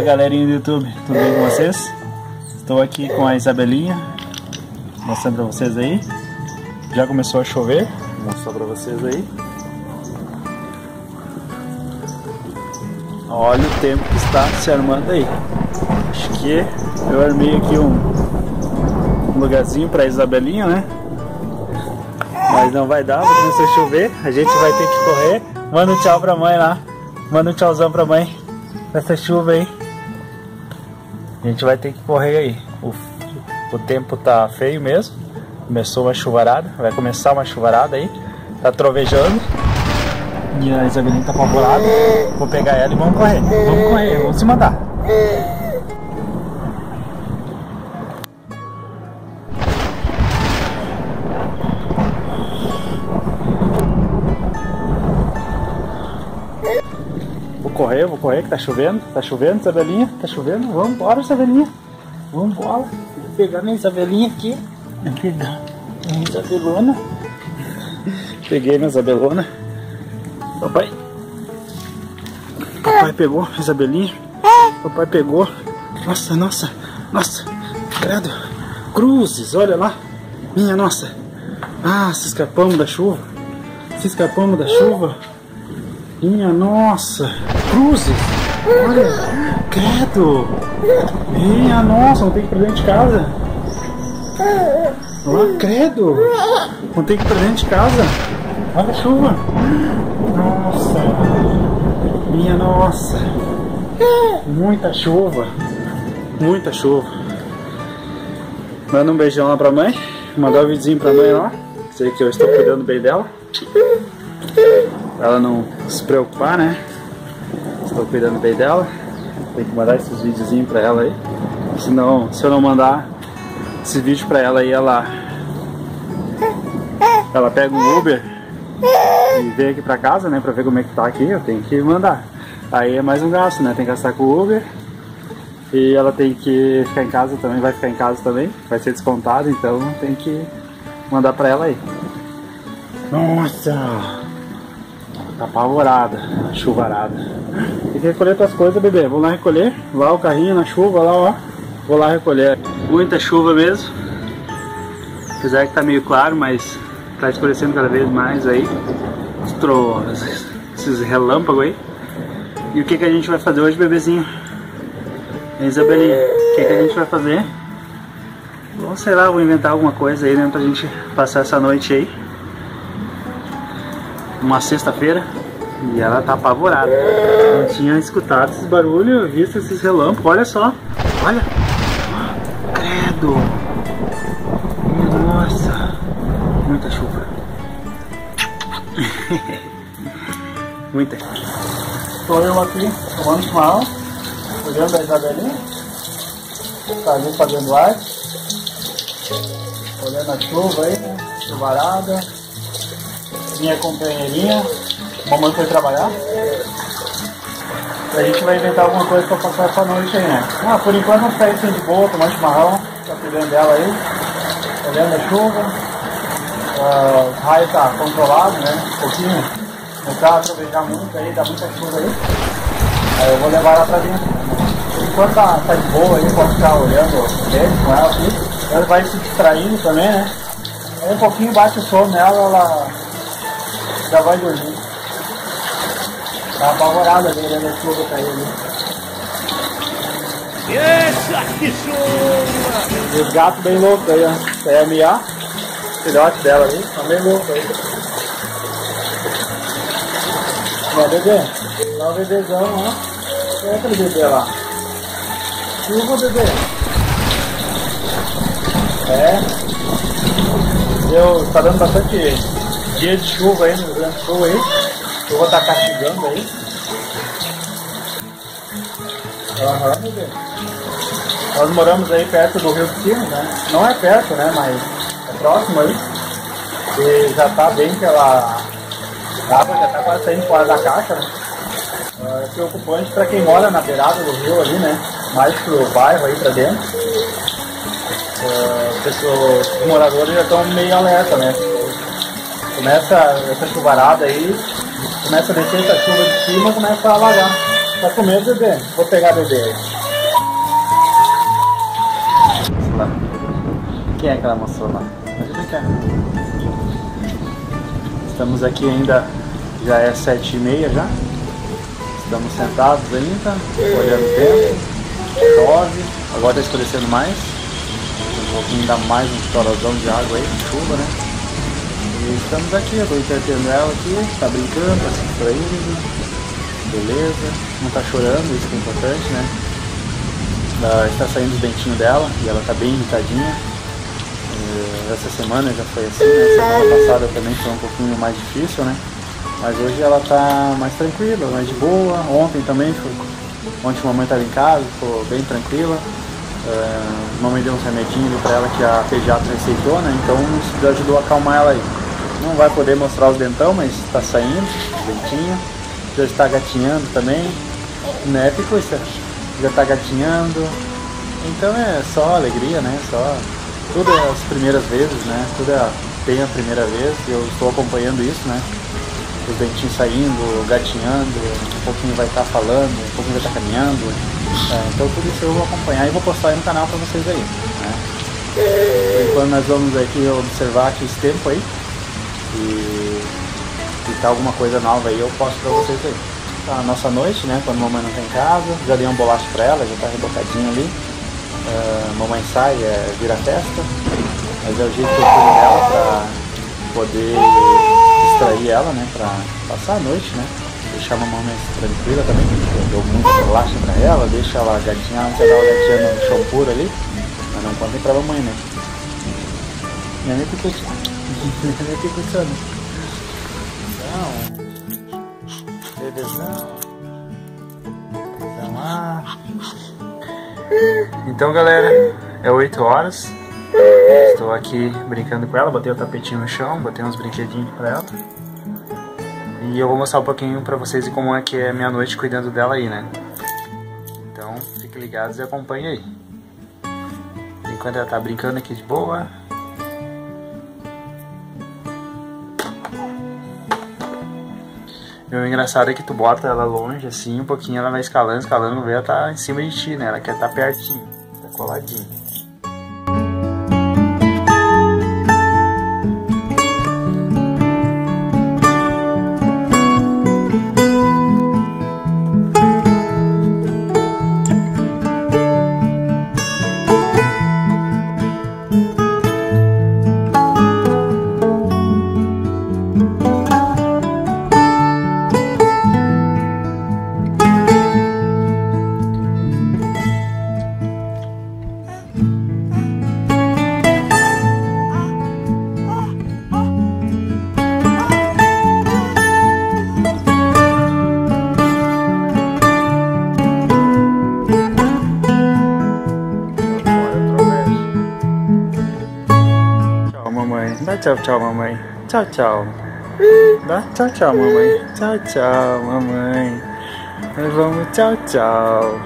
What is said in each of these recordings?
Fala galerinha do YouTube, tudo bem com vocês? Estou aqui com a Isabelinha, mostrando pra vocês aí. Já começou a chover, vou mostrar pra vocês aí. Olha o tempo que está se armando aí. Acho que eu armei aqui um, um lugarzinho pra Isabelinha, né? Mas não vai dar, vai começar a chover, a gente vai ter que correr. Manda um tchau pra mãe lá. Manda um tchauzão pra mãe nessa chuva aí. A gente vai ter que correr aí. O, o tempo tá feio mesmo. Começou uma chuvarada, vai começar uma chuvarada aí. Tá trovejando. E a Isabelinha tá apavorada. Vou pegar ela e vamos correr. Vamos correr, vamos se mandar. Correr, vou correr que tá chovendo. Tá chovendo, Isabelinha. Tá chovendo. Vamos embora, Isabelinha. Vamos embora. Vou pegar minha Isabelinha aqui. Vou pegar minha Isabelona. Peguei minha Isabelona. Papai. Papai pegou Isabelinha. Papai pegou. Nossa, nossa, nossa. Credo. Cruzes, olha lá. Minha nossa. Ah, se escapamos da chuva. Se escapamos da chuva. Minha nossa. Cruzes. Olha. Credo. Minha nossa, não tem que ir pra dentro de casa. Olha, credo. Não tem que ir pra dentro de casa. Olha a chuva. Nossa. Minha nossa. Muita chuva. Muita chuva. Manda um beijão lá pra mãe. Mandar um vizinho pra mãe lá. Sei que eu estou cuidando bem dela. Ela não se preocupar, né? Estou cuidando bem dela. Tem que mandar esses videozinhos pra ela aí. Senão, se eu não mandar esse vídeo pra ela aí, ela. Ela pega um Uber e vem aqui pra casa, né? Pra ver como é que tá aqui. Eu tenho que mandar. Aí é mais um gasto, né? Tem que gastar com o Uber. E ela tem que ficar em casa também, vai ficar em casa também. Vai ser descontado, então tem que mandar pra ela aí. Nossa! Tá apavorada, chuvarada. Tem que recolher tuas coisas, bebê. Vou lá recolher. Lá o carrinho na chuva, lá ó. Vou lá recolher. Muita chuva mesmo. Apesar que tá meio claro, mas tá escurecendo cada vez mais aí. Os tro... Esses relâmpagos aí. E o que, que a gente vai fazer hoje, bebezinho? Isabelinha, o que, que a gente vai fazer? Bom, sei lá, vou inventar alguma coisa aí, né, pra gente passar essa noite aí. Uma sexta-feira. E ela tá apavorada. Não tinha escutado esses barulhos, visto esses relâmpagos. Olha só. Olha. Credo. Nossa. Muita chuva. Muita. Tô eu aqui tomando chimarrão. Olhando a Isabelinha. Tá ali fazendo arte. Olhando a chuva aí, né? Minha companheirinha. Mamãe foi trabalhar. A gente vai inventar alguma coisa pra passar essa noite aí, né? Ah, por enquanto vamos ficar assim de boa, tomando chimarrão. Tá cuidando dela aí. Olhando a chuva. Uh, o raio tá controlado, né? Um pouquinho. Não tá aproveitar muito aí, dá muita chuva aí. Aí eu vou levar ela pra dentro. Enquanto tá, tá de boa aí, pode ficar olhando dentro com ela aqui. Ela vai se distraindo também, né? Aí um pouquinho bate o sono nela, ela já vai dormir. Tá apavorada ali, olhando a chuva cair ali. Eita, que chuva! E os gatos bem loucos aí, ó. Aí é a Mia, filhote dela ali, tá bem louco aí. Ó, bebê. Lá o bebezão, ó. Olha aquele bebê lá. Chuva, bebê. É. Eu, tá dando bastante dia de chuva aí no Rio Grande do Sul aí. Vou estar castigando aí. Aham, bebê. Nós moramos aí perto do Rio Cima, né? Não é perto, né? Mas é próximo aí. E já tá bem pela água, já tá quase saindo fora da caixa, né? É preocupante para quem mora na beirada do rio ali, né? Mais pro bairro aí pra dentro. Uh, pessoas, os moradores já estão meio alerta, né? Começa essa chuvarada aí, começa a descer essa chuva de cima, começa a alagar. Tá com medo, bebê? Vou pegar bebê aí. Quem é que ela mostrou lá? Ajuda aqui. Estamos aqui ainda, já é sete e meia já. Estamos sentados ainda, olhando o tempo. Chove, agora está escurecendo mais. Um pouquinho dá mais um torozão de água aí, chuva, né? E estamos aqui, eu estou entretendo ela aqui, tá brincando, tá se distraindo. Beleza, não tá chorando, isso que é importante, né? Ela está saindo os dentinhos dela e ela tá bem irritadinha. Eh, essa semana já foi assim, né? Semana passada também foi um pouquinho mais difícil, né? Mas hoje ela tá mais tranquila, mais de boa. Ontem também, foi, ontem a mamãe estava em casa, ficou bem tranquila. A mamãe deu uns remedinhos para ela que a pediatra receitou, né? Então isso ajudou a acalmar ela aí. Não vai poder mostrar os dentão, mas está saindo, dentinho. Já está gatinhando também, né, Picuça? Já está gatinhando. Então é só alegria, né? Só tudo é as primeiras vezes, né? Tudo é bem a primeira vez. Eu estou acompanhando isso, né? os dentinhos saindo, gatinhando, um pouquinho vai estar tá falando, um pouquinho vai estar tá caminhando. É, então tudo isso eu vou acompanhar e vou postar aí no canal para vocês aí. Né? Enquanto nós vamos aqui observar aqui esse tempo aí e se tá alguma coisa nova aí eu posto para vocês aí. Tá a nossa noite, né? Quando a mamãe não tem tá casa, já dei um bolacha para ela, já tá rebocadinha ali. Uh, mamãe sai, é, vira festa, mas é o jeito que eu tenho dela para poder distrair ela, né, pra passar a noite, né, deixar a mamãe tranquila também, eu dou muito pra ela, deixa ela gatinhar, antes ela gatinhando no chão puro ali, mas não contem pra mamãe, né. Minha mãe Não. Bebezão. Bebezão lá. Então, galera, é 8 horas. Estou aqui brincando com ela, botei o tapetinho no chão, botei uns brinquedinhos pra ela. E eu vou mostrar um pouquinho pra vocês como é que é minha noite cuidando dela aí, né? Então, fiquem ligados e acompanhem aí. Enquanto ela tá brincando aqui de boa. E o engraçado é que tu bota ela longe, assim, um pouquinho ela vai escalando, escalando, vê ela tá em cima de ti, né? Ela quer estar tá pertinho, tá coladinho. Tchau, tchau, mamãe. Tchau, tchau. Dá tchau, tchau, mamãe. Tchau, tchau, mamãe. Nós vamos tchau, tchau.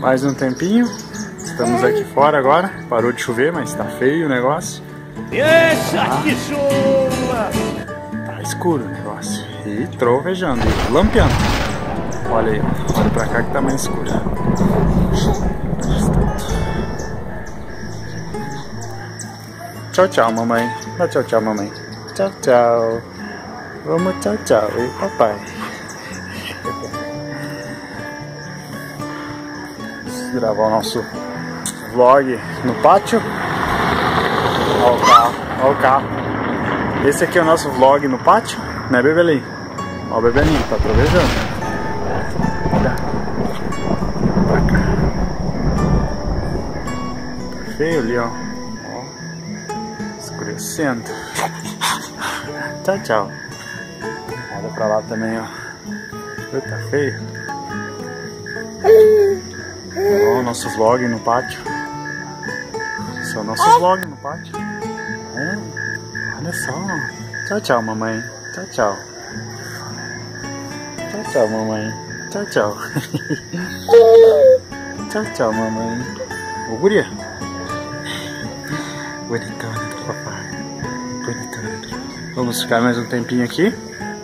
Mais um tempinho. Estamos aqui fora agora. Parou de chover, mas tá feio o negócio. Eita, ah. que chuva! Tá escuro o negócio. E trovejando, e lampeando. Olha aí, olha pra cá que tá mais escuro. Tchau, tchau, mamãe. Dá tchau, tchau, mamãe. Tchau, tchau. Vamos tchau, tchau. E papai. Gravar o nosso vlog no pátio. Olha o carro, olha o carro. Esse aqui é o nosso vlog no pátio, né, bebelinho? Olha o bebelinho, tá trovejando. Olha. Tá feio ali, ó Tchau, tchau. Olha pra lá também, ó. Tá feio. Ó, nossos vlogs no pátio. São nossos vlogs no pátio. É, olha só. Tchau, tchau, mamãe. Tchau, tchau. Tchau, tchau, mamãe. Tchau, tchau. tchau, tchau, mamãe. Ô, guria. Bonitona Vamos ficar mais um tempinho aqui.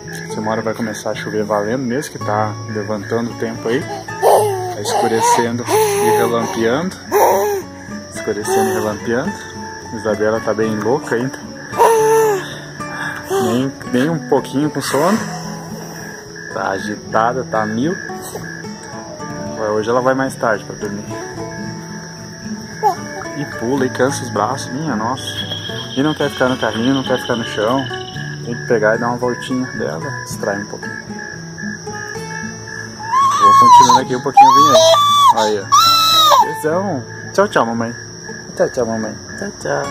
Essa hora vai começar a chover valendo mesmo, que tá levantando o tempo aí. Tá escurecendo e relampeando. Escurecendo e relampeando. Isabela tá bem louca ainda. Nem, nem um pouquinho com sono. Tá agitada, tá mil. Hoje ela vai mais tarde pra dormir. E pula e cansa os braços, minha nossa. E não quer ficar no carrinho, não quer ficar no chão. Tem que pegar e dar uma voltinha dela, distrair um pouquinho. Vou continuando aqui um pouquinho, vem aí. Ó. Tchau, tchau, mamãe. Tchau, tchau, mamãe. Tchau, tchau.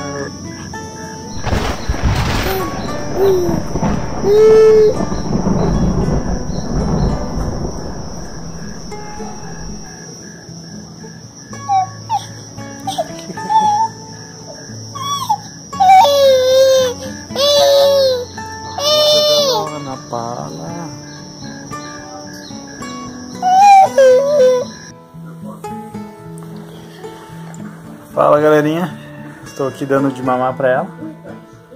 Fala galerinha, estou aqui dando de mamar pra ela.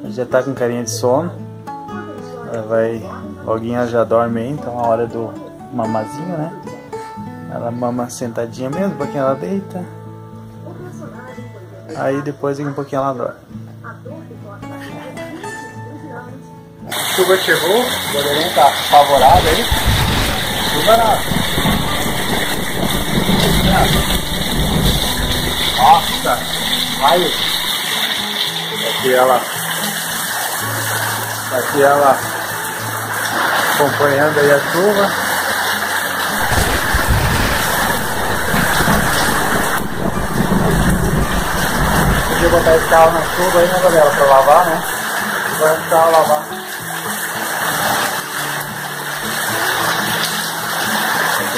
Ela já tá com carinha de sono. Ela vai. Loguinha já dorme aí, então é a hora do mamazinho, né? Ela mama sentadinha mesmo, um pouquinho ela deita. Aí depois um pouquinho ela dorme. Chuva chegou, o goleirinho tá favorável aí. Chuva nada. Nossa, raio. Aqui ela. Aqui ela acompanhando aí a chuva. Podia botar esse carro na chuva aí, né, galera, pra lavar, né? Vai carro lavar.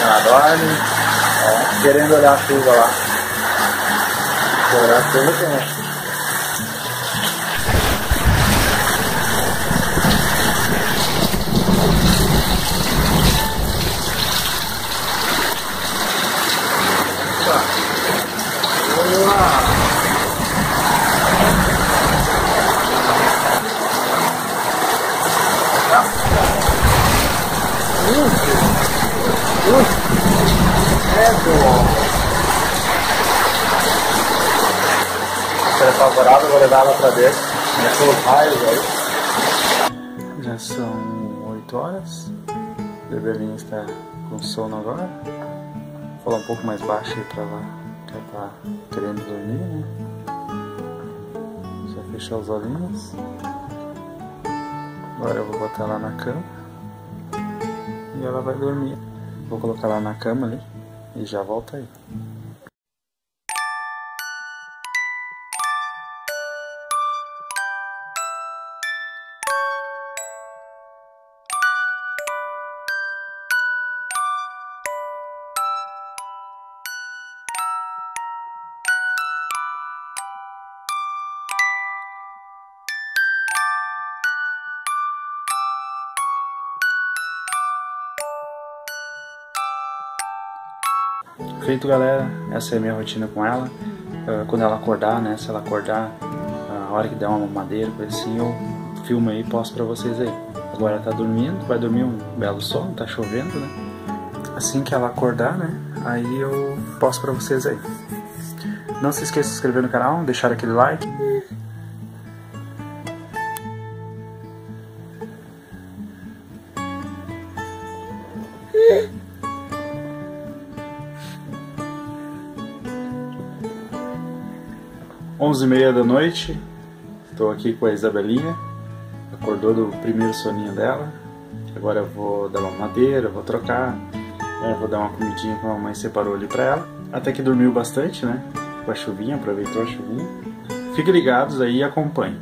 Ela dorme, ó, querendo olhar a chuva lá. Olhar a chuva tem. É favorável, vou levar ela pra dentro. Raios aí. Já são 8 horas. O bebelinho está com sono agora. Vou falar um pouco mais baixo aí pra lá. Ela tá querendo dormir, né? Só fechar os olhinhos. Agora eu vou botar ela na cama. E ela vai dormir. Vou colocar ela na cama ali e já volto aí. Feito galera, essa é a minha rotina com ela. Uh, quando ela acordar, né? Se ela acordar, a hora que der uma mamadeira, coisa assim, eu filmo aí e posto pra vocês aí. Agora tá dormindo, vai dormir um belo sono, tá chovendo, né? Assim que ela acordar, né? Aí eu posto pra vocês aí. Não se esqueça de se inscrever no canal, deixar aquele like. Onze e meia da noite, estou aqui com a Isabelinha, acordou do primeiro soninho dela, agora eu vou dar uma madeira, vou trocar, né, vou dar uma comidinha que a mamãe separou ali para ela, até que dormiu bastante, né, com a chuvinha, aproveitou a chuvinha. Fiquem ligados aí e acompanhem.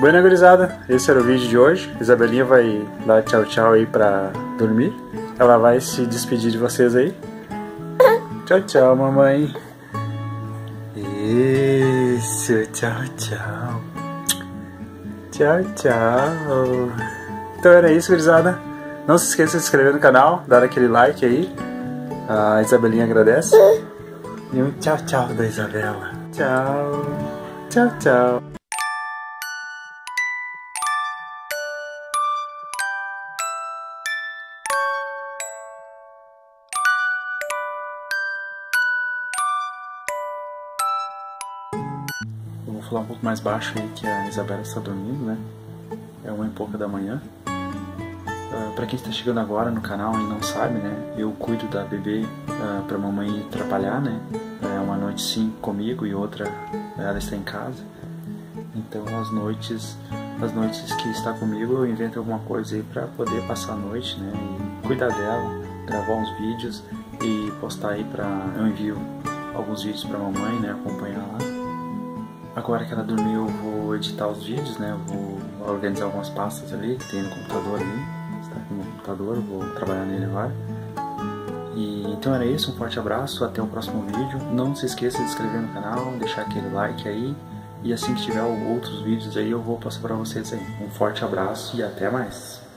Bueno, gurizada, esse era o vídeo de hoje. Isabelinha vai dar tchau tchau aí pra dormir. Ela vai se despedir de vocês aí. Tchau, tchau, mamãe. Isso, tchau, tchau. Tchau, tchau. Então era isso, gurizada. Não se esqueça de se inscrever no canal, dar aquele like aí. A Isabelinha agradece. E um tchau, tchau da Isabela. Tchau. Tchau, tchau. Falar um pouco mais baixo aí que a Isabela está dormindo, né? É uma e pouca da manhã. Uh, para quem está chegando agora no canal e não sabe, né? Eu cuido da bebê uh, para mamãe trabalhar, né? É uma noite sim comigo e outra ela está em casa. Então as noites, as noites que está comigo eu invento alguma coisa aí para poder passar a noite, né? E cuidar dela, gravar uns vídeos e postar aí para eu envio alguns vídeos para mamãe, né? Acompanhar lá. Agora que ela dormiu, eu vou editar os vídeos, né? Eu vou organizar algumas pastas ali que tem no computador ali. Está aqui no computador, eu vou trabalhar nele agora. E, então era isso, um forte abraço, até o próximo vídeo. Não se esqueça de se inscrever no canal, deixar aquele like aí. E assim que tiver outros vídeos aí, eu vou passar para vocês aí. Um forte abraço e até mais!